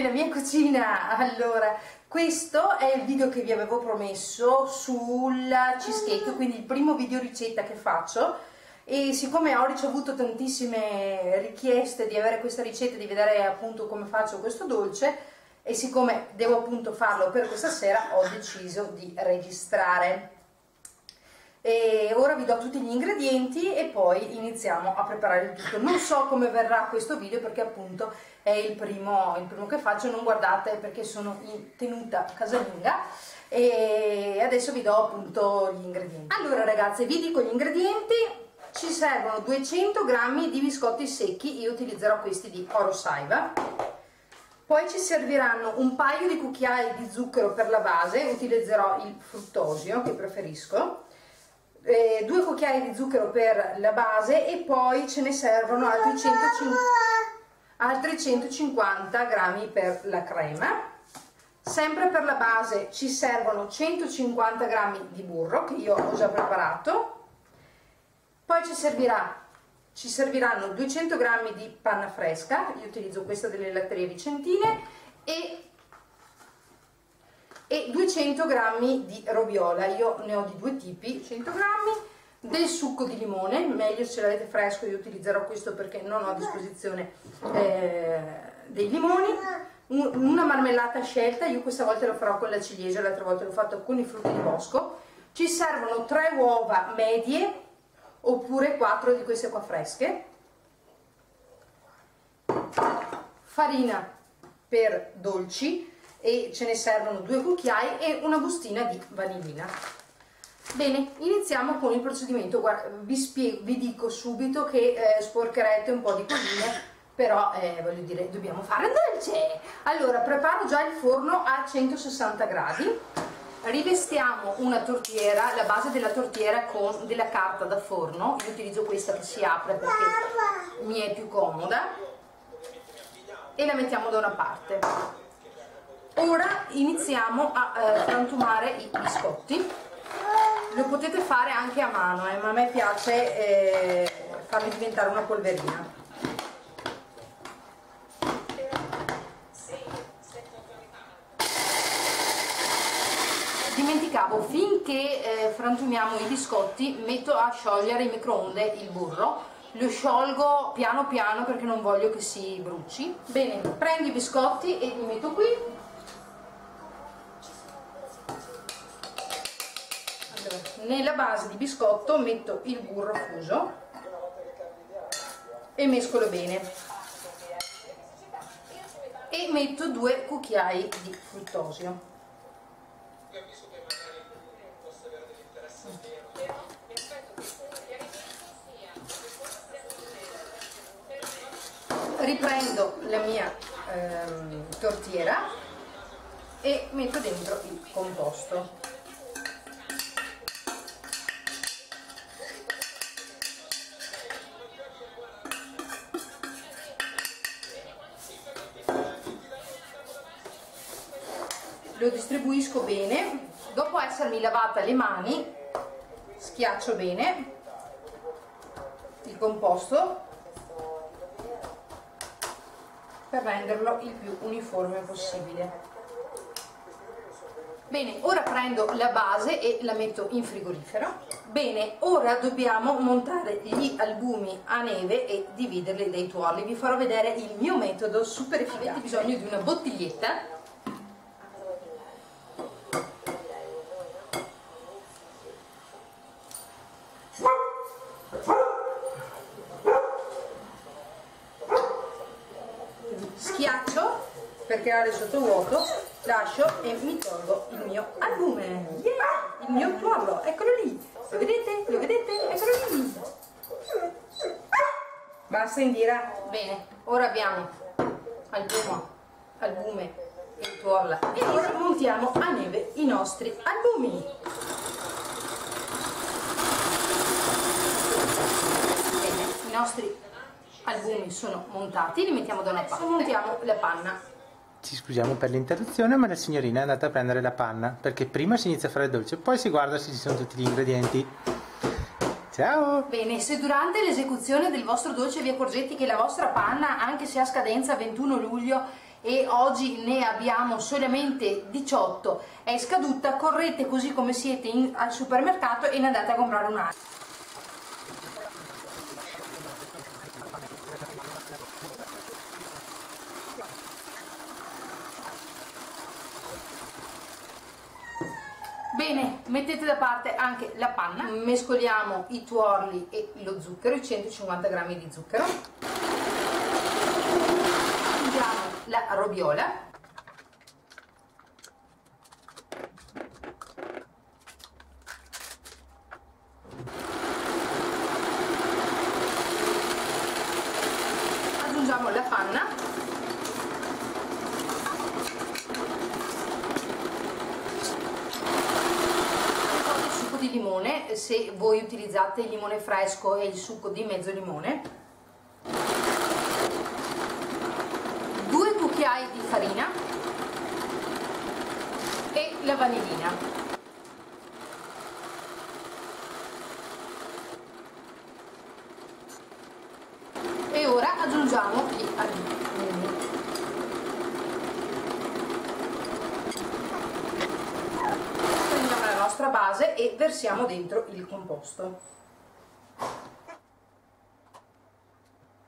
nella mia cucina allora questo è il video che vi avevo promesso sulla cheesecake quindi il primo video ricetta che faccio. E siccome ho ricevuto tantissime richieste di avere questa ricetta di vedere appunto come faccio questo dolce e siccome devo appunto farlo per questa sera ho deciso di registrare e ora vi do tutti gli ingredienti e poi iniziamo a preparare il tutto. Non so come verrà questo video perché appunto è il primo, il primo che faccio. Non guardate perché sono in tenuta casalinga. E adesso vi do appunto gli ingredienti. Allora ragazze vi dico gli ingredienti. Ci servono 200 g di biscotti secchi. Io utilizzerò questi di Oro Saiva poi ci serviranno un paio di cucchiai di zucchero per la base. Utilizzerò il fruttosio che preferisco eh, due cucchiai di zucchero per la base e poi ce ne servono altri 150, altri 150 grammi per la crema. Sempre per la base ci servono 150 grammi di burro che io ho già preparato. Poi ci servirà ci serviranno 200 grammi di panna fresca io utilizzo questa delle latterie vicentine e e 200 g di roviola, io ne ho di due tipi, 100 g del succo di limone, meglio se l'avete fresco, io utilizzerò questo perché non ho a disposizione eh, dei limoni, un, una marmellata scelta, io questa volta lo farò con la ciliegia, l'altra volta l'ho fatto con i frutti di bosco, ci servono 3 uova medie oppure 4 di queste qua fresche, farina per dolci, e ce ne servono due cucchiai e una bustina di vanillina. Bene iniziamo con il procedimento. Guarda, vi, spiego, vi dico subito che eh, sporcherete un po' di cosine però eh, voglio dire dobbiamo fare dolce. Allora preparo già il forno a 160 gradi. Rivestiamo una tortiera la base della tortiera con della carta da forno. Io utilizzo questa che si apre perché mi è più comoda. E la mettiamo da una parte ora iniziamo a eh, frantumare i biscotti. Lo potete fare anche a mano eh, ma a me piace eh, farli diventare una polverina. Dimenticavo finché eh, frantumiamo i biscotti metto a sciogliere in microonde il burro. Lo sciolgo piano piano perché non voglio che si bruci. Bene prendo i biscotti e li metto qui nella base di biscotto metto il burro fuso e mescolo bene. E metto due cucchiai di fruttosio. Riprendo la mia ehm, tortiera e metto dentro il composto lo distribuisco bene. Dopo essermi lavata le mani schiaccio bene il composto per renderlo il più uniforme possibile. Bene ora prendo la base e la metto in frigorifero. Bene ora dobbiamo montare gli albumi a neve e dividerli dai tuorli. Vi farò vedere il mio metodo super efficace. Avete bisogno di una bottiglietta schiaccio per creare il sottovuoto lascio e mi tolgo il mio albume yeah! il mio tuorlo eccolo lì lo vedete? lo vedete? eccolo lì basta Indira bene ora abbiamo albume, albume e tuorla e ora montiamo a neve i nostri albumi bene i nostri albumi sono montati, li mettiamo da una parte, montiamo la panna. Ci scusiamo per l'interruzione, ma la signorina è andata a prendere la panna, perché prima si inizia a fare il dolce, poi si guarda se ci sono tutti gli ingredienti. Ciao! Bene, se durante l'esecuzione del vostro dolce vi accorgete che la vostra panna, anche se ha scadenza 21 luglio, e oggi ne abbiamo solamente 18 è scaduta correte così come siete in, al supermercato e ne andate a comprare un'altra Bene, mettete da parte anche la panna, mescoliamo i tuorli e lo zucchero, i 150 g di zucchero, aggiungiamo la robiola, aggiungiamo la panna di se voi utilizzate il limone fresco e il succo di mezzo limone. Due cucchiai di farina e la vanillina. E ora aggiungiamo base e versiamo dentro il composto.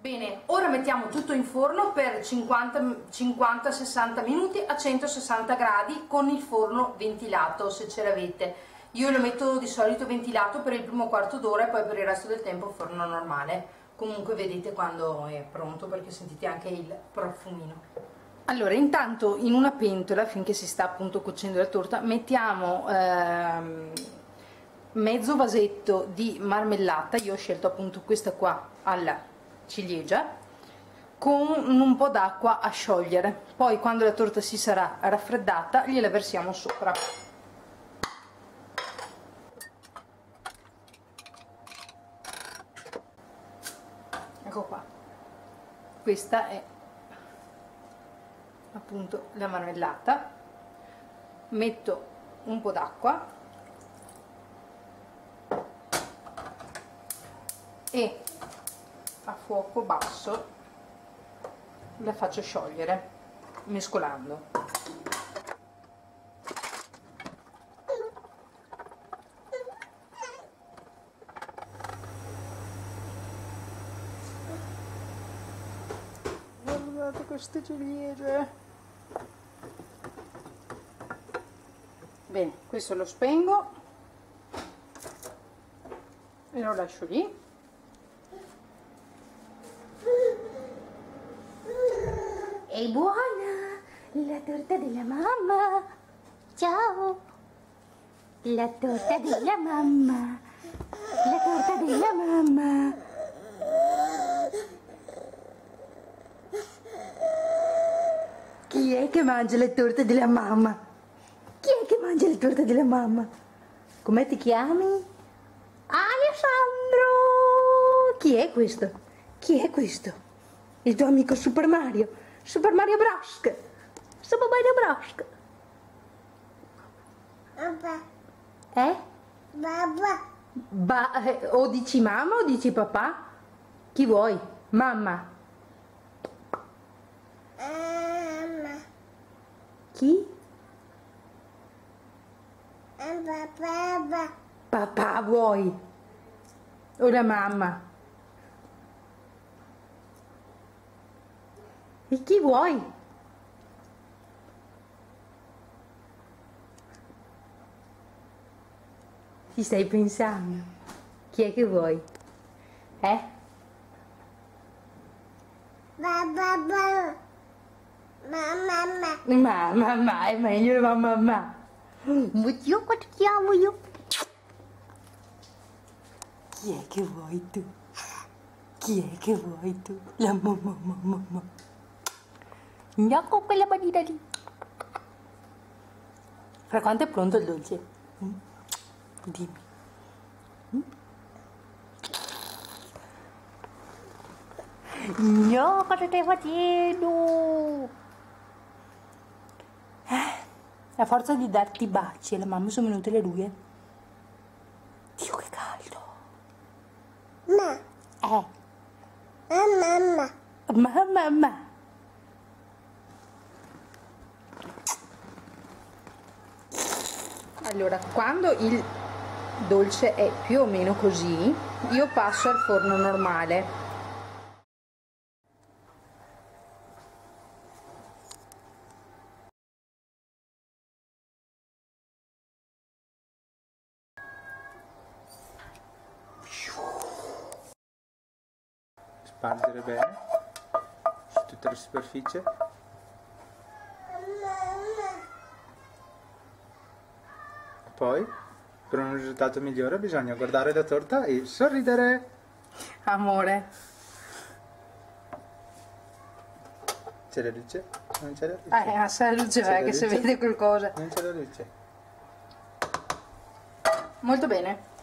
Bene, ora mettiamo tutto in forno per 50-60 minuti a 160 gradi con il forno ventilato se ce l'avete. Io lo metto di solito ventilato per il primo quarto d'ora e poi per il resto del tempo forno normale. Comunque vedete quando è pronto perché sentite anche il profumino. Allora, intanto in una pentola, finché si sta appunto cuocendo la torta, mettiamo ehm, mezzo vasetto di marmellata, io ho scelto appunto questa qua alla ciliegia, con un po' d'acqua a sciogliere. Poi quando la torta si sarà raffreddata gliela versiamo sopra. Ecco qua. Questa è appunto la marmellata. Metto un po' d'acqua. E a fuoco basso la faccio sciogliere mescolando. Guardate queste ciliegie bene questo lo spengo e lo lascio lì. È buona la torta della mamma. Ciao. La torta della mamma. La torta della mamma. Chi è che mangia la torta della mamma? Chi è che mangia le torte della mamma? Come ti chiami? Alessandro! Chi è questo? Chi è questo? Il tuo amico Super Mario? Super Mario Bros. Super Mario Bros. Papà. Eh? Babà. Ba eh, o dici mamma o dici papà? Chi vuoi? Mamma. Mamma. Chi? Papà. Papà vuoi? O la mamma? E chi vuoi? Ci stai pensando? Chi è che vuoi? Eh? Babà. Mamma. Ma, mamma, è meglio la mamma. Io quanto ti amo io. Chi è che vuoi tu? Chi è che vuoi tu? La mamma, mamma, mamma. Andiamo con quella manina lì. Fra quanto è pronto il dolce? Mm? Dimmi. Mm? No, cosa stai facendo? Eh, la forza di darti baci e la mamma sono venute le rughe. Dio che caldo. Ma. Eh. Ma mamma. Ma mamma. Allora, quando il dolce è più o meno così, io passo al forno normale Spargere bene su tutta la superficie. Poi, per un risultato migliore bisogna guardare la torta e sorridere. Amore, C'è la luce? Non c'è la luce? eh, alza la luce, C'è la che si luce? vede qualcosa. Non c'è la luce. Molto bene.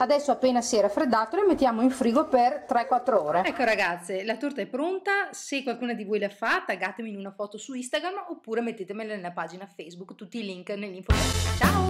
Adesso appena si è raffreddato le mettiamo in frigo per 3-4 ore. Ecco ragazze, la torta è pronta, se qualcuna di voi l'ha fatta taggatemi in una foto su Instagram oppure mettetemela nella pagina Facebook, tutti i link nell'info. Ciao!